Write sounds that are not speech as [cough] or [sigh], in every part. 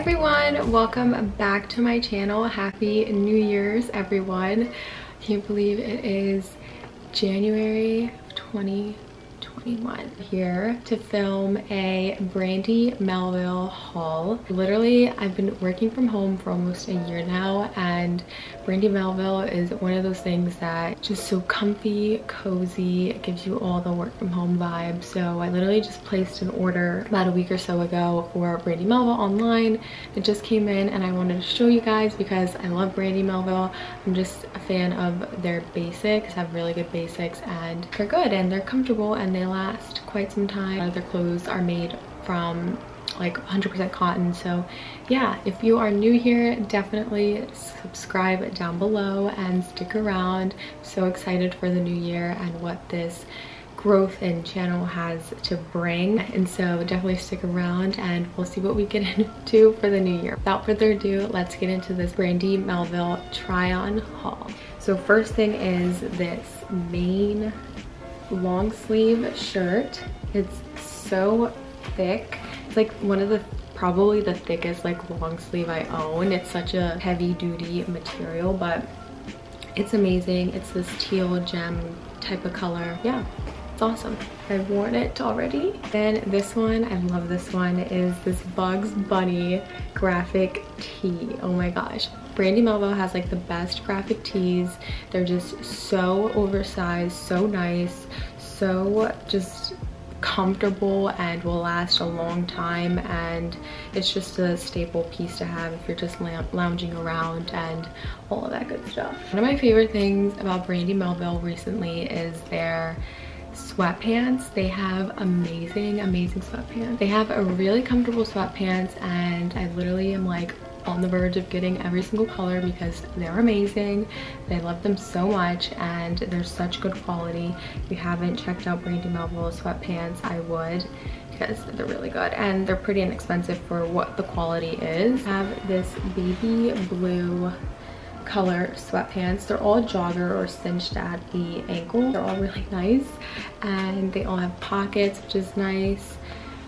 everyone, welcome back to my channel. Happy New Year's everyone. Can't believe it is January 20 2021 here to film a Brandy Melville haul. Literally, I've been working from home for almost a year now and Brandy Melville is one of those things that just so comfy, cozy, it gives you all the work from home vibe. So I literally just placed an order about a week or so ago for Brandy Melville online. It just came in and I wanted to show you guys because I love Brandy Melville. I'm just a fan of their basics, have really good basics and they're good and they're comfortable and they last quite some time. Their clothes are made from like 100% cotton. So yeah if you are new here definitely subscribe down below and stick around. So excited for the new year and what this growth in channel has to bring. And so definitely stick around and we'll see what we get [laughs] into for the new year. Without further ado let's get into this brandy melville try on haul. So first thing is this main long sleeve shirt. It's so thick. It's like one of the probably the thickest like long sleeve I own. It's such a heavy duty material, but it's amazing. It's this teal gem type of color. Yeah, it's awesome. I've worn it already. Then this one, I love this one, is this Bugs Bunny graphic tee. Oh my gosh. Brandy Melville has like the best graphic tees. They're just so oversized, so nice, so just comfortable and will last a long time and it's just a staple piece to have if you're just lounging around and all of that good stuff. One of my favorite things about Brandy Melville recently is their sweatpants. They have amazing, amazing sweatpants. They have a really comfortable sweatpants and I literally am like on the verge of getting every single color because they're amazing. They love them so much and they're such good quality. If you haven't checked out Brandy Melville sweatpants, I would because they're really good and they're pretty inexpensive for what the quality is. I have this baby blue color sweatpants. They're all jogger or cinched at the ankle. They're all really nice and they all have pockets, which is nice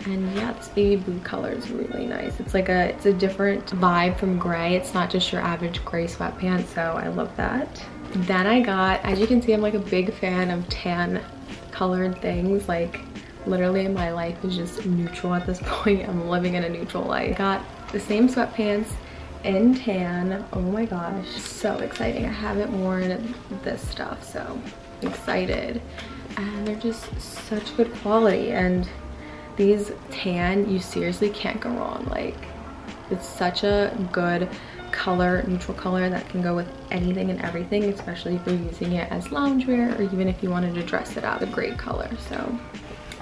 and yeah this baby blue color is really nice. It's like a it's a different vibe from gray. It's not just your average gray sweatpants so i love that. Then i got as you can see i'm like a big fan of tan colored things. Like literally my life is just neutral at this [laughs] point. I'm living in a neutral life. Got the same sweatpants in tan. Oh my gosh. So exciting. I haven't worn this stuff so excited. And they're just such good quality. And these tan, you seriously can't go wrong. Like, it's such a good color, neutral color that can go with anything and everything, especially if you're using it as loungewear or even if you wanted to dress it up. A great color, so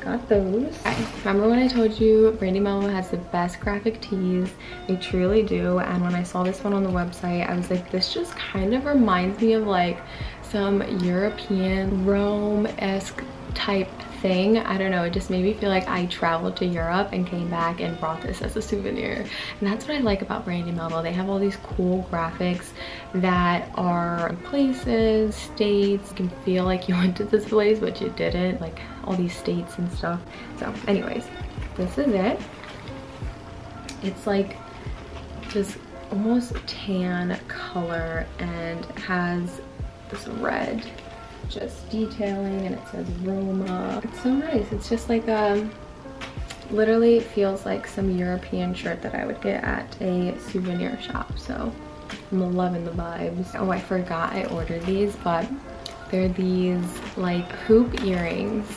got those. Okay. Remember when I told you Brandy Melville has the best graphic tees? They truly do. And when I saw this one on the website, I was like, this just kind of reminds me of like some European Rome-esque type thing. I don't know, it just made me feel like I traveled to Europe and came back and brought this as a souvenir. And that's what I like about Brandy Melville. They have all these cool graphics that are places, states. You can feel like you [laughs] went to this place, but you didn't. Like all these states and stuff. So anyways, this is it. It's like this almost tan color and has this red just detailing and it says Roma. It's so nice. It's just like a, um, literally feels like some European shirt that I would get at a souvenir shop. So I'm loving the vibes. Oh, I forgot I ordered these, but they're these like hoop earrings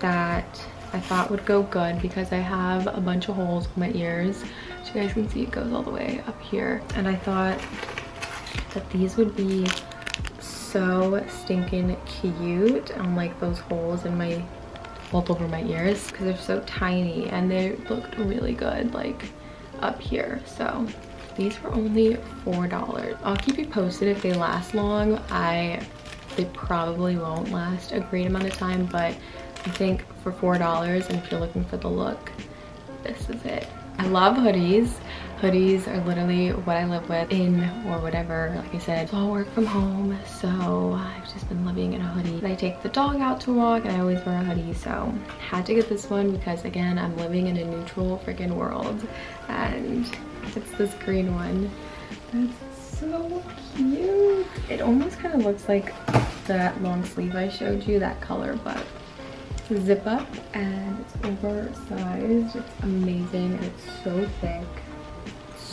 that I thought would go good because I have a bunch of holes in my ears. So you guys can see it goes all the way up here. And I thought that these would be so stinking cute. On like those holes in my all over my ears because they're so tiny and they looked really good like up here. So these were only four dollars. I'll keep you posted if they last long. I they probably won't last a great amount of time but i think for four dollars and if you're looking for the look this is it. I love hoodies Hoodies are literally what I live with in or whatever. Like I said, I work from home. So I've just been living in a hoodie. I take the dog out to walk and I always wear a hoodie. So had to get this one because again, I'm living in a neutral freaking world. And it's this green one. That's so cute. It almost kind of looks like that long sleeve I showed you, that color, but zip up and it's oversized. It's amazing and it's so thick.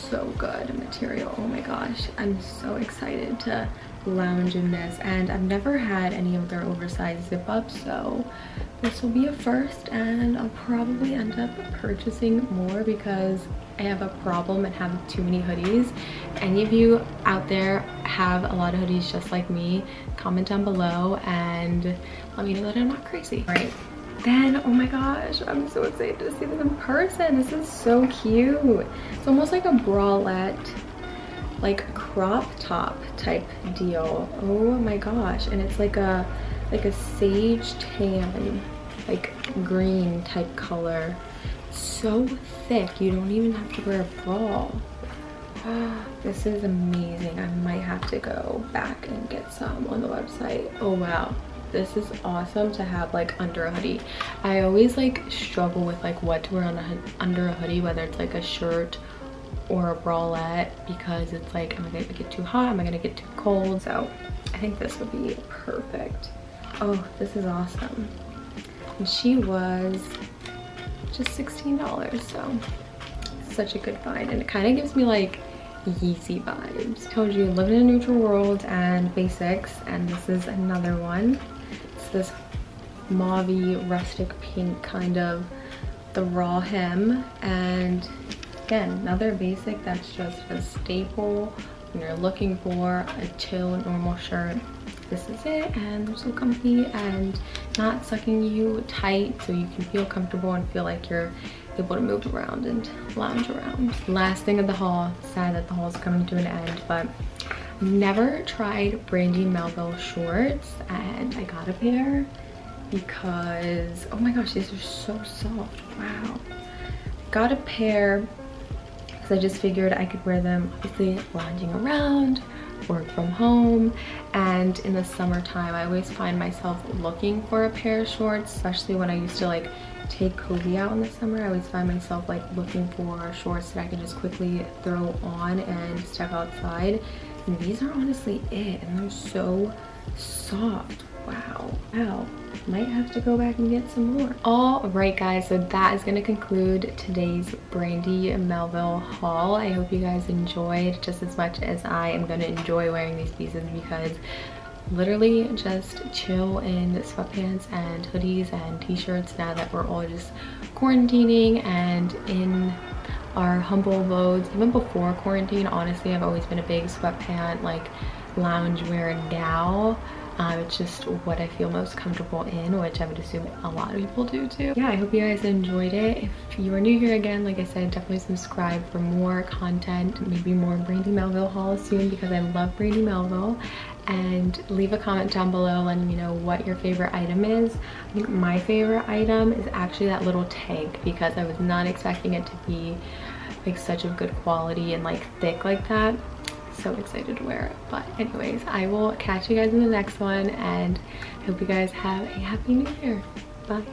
So good material. Oh my gosh. I'm so excited to lounge in this and I've never had any of their oversized zip ups so this will be a first and I'll probably end up purchasing more because I have a problem and have too many hoodies. Any of you out there have a lot of hoodies just like me, comment down below and let me know that I'm not crazy. All right, then, oh my gosh, I'm so excited to see this in person. This is so cute. It's almost like a bralette, like crop top type deal. Oh my gosh, and it's like a, like a sage tan, like green type color. So thick. You don't even have to wear a bra. [sighs] This is amazing. I might have to go back and get some on the website. Oh wow this is awesome to have like under a hoodie. I always like struggle with like what to wear on a, under a hoodie whether it's like a shirt or a bralette because it's like am i gonna get too hot? Am i gonna get too cold? So i think this would be perfect. Oh this is awesome. And she was just $16 so such a good find. And it kind of gives me like Yeezy vibes. Told you live in a neutral world and basics and this is another one. This mauve rustic pink kind of the raw hem and again another basic that's just a staple when you're looking for a chill normal shirt this is it and they're so comfy and not sucking you tight so you can feel comfortable and feel like you're able to move around and lounge around. Last thing of the haul, sad that the haul is coming to an end, but never tried Brandy Melville shorts and I got a pair because, oh my gosh, these are so soft, wow. Got a pair because I just figured I could wear them obviously lounging around work from home and in the summertime I always find myself looking for a pair of shorts especially when I used to like take Kobe out in the summer I always find myself like looking for shorts that I can just quickly throw on and step outside these are honestly it and they're so soft. Wow. Wow. Might have to go back and get some more. All right guys so that is going to conclude today's brandy melville haul. I hope you guys enjoyed just as much as i am going to enjoy wearing these pieces because literally just chill in sweatpants and hoodies and t-shirts now that we're all just quarantining and in our humble abodes even before quarantine honestly i've always been a big sweatpant like loungewear gal um, it's just what I feel most comfortable in, which I would assume a lot of people do too. Yeah, I hope you guys enjoyed it. If you are new here again, like I said, definitely subscribe for more content, maybe more Brandy Melville hauls soon because I love Brandy Melville. And leave a comment down below letting me know what your favorite item is. I think my favorite item is actually that little tank because I was not expecting it to be like such a good quality and like thick like that. So excited to wear it. But anyways i will catch you guys in the next one and hope you guys have a happy new year. Bye